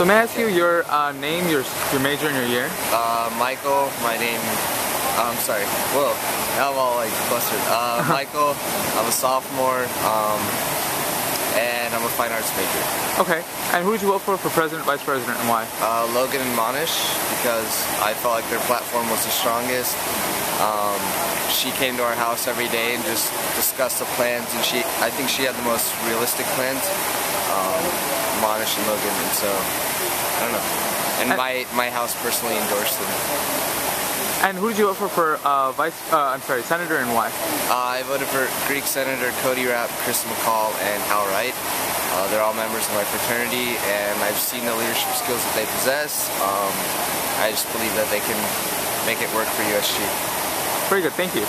So may I ask you your uh, name, your your major, and your year? Uh, Michael, my name. I'm sorry. Whoa, now I'm all like flustered. Uh, Michael, I'm a sophomore, um, and I'm a fine arts major. Okay. And who would you vote for for president, vice president, and why? Uh, Logan and Monish because I felt like their platform was the strongest. Um, she came to our house every day and just discussed the plans, and she, I think she had the most realistic plans. Monish and Logan, and so I don't know. And And- my my house personally endorsed them. And who did you vote for for uh, vice? Uh, I'm sorry, senator, and why? Uh, I voted for Greek Senator Cody Rapp, Chris McCall, and Hal Wright. Uh, they're all members of my fraternity, and I've seen the leadership skills that they possess. Um, I just believe that they can make it work for USG. Very good. Thank you.